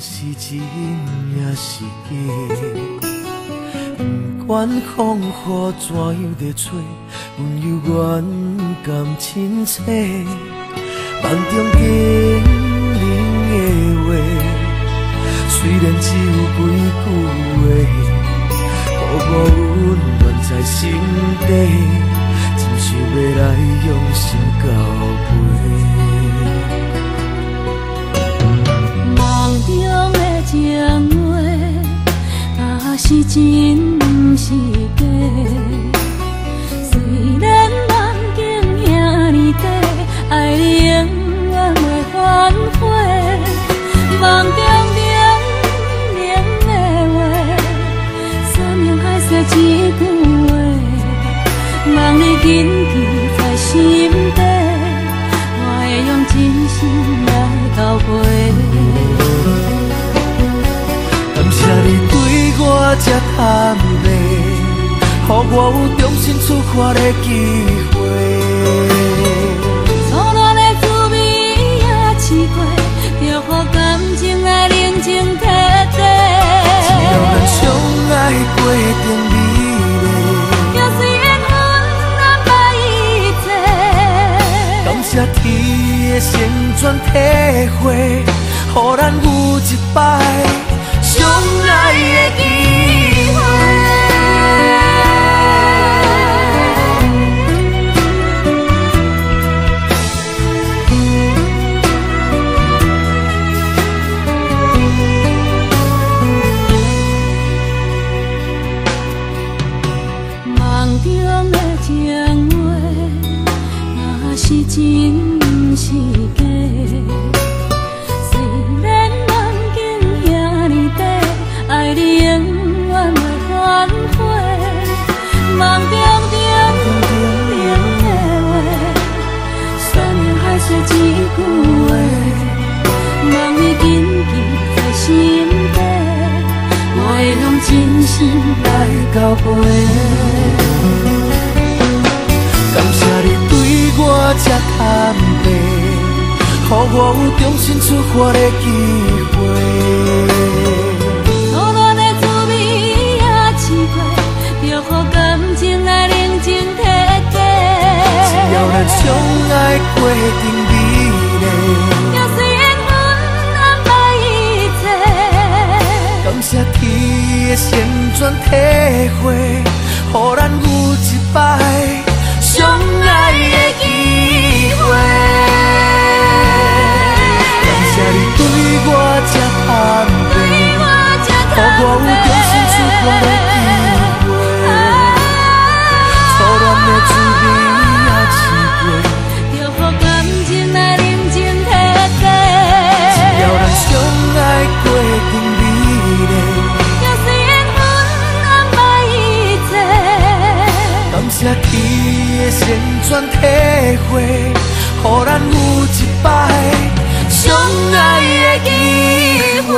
是真也是假。不管风雨怎样在吹，阮犹原甘亲切。梦中经人的话，虽然只有几句话，予我温暖在心底，真想要来用心交陪。真，不是假。虽然梦境遐尼短，爱你永远袂反悔。梦中冷冷的话，山盟海誓一句话，望你谨记在心底，我会用真心来交陪。我有重新出发的机会。错乱的滋味也试过，就予感情来冷静体体。只要咱相爱过程美丽，就算缘分难把一切。感谢天的旋转体会，予咱有一摆中的情话，若是真，不是假。虽然梦境遐尼短，爱你永远袂反悔。梦中的话，山盟海誓一句话，望你谨记在心底，我会用真心来交陪。对我这坦白，予我有重新出发的机会。的滋味也试过，就予感情来冷静体体。只要咱相爱过程美丽，就算缘分安排一切。感谢天的旋转体会，啊，初恋无注定也珍贵，就予感情来认真体会。只要咱相爱过程美丽，也是缘分安排一切。感谢天的善选体会，予咱有一摆相爱的机会。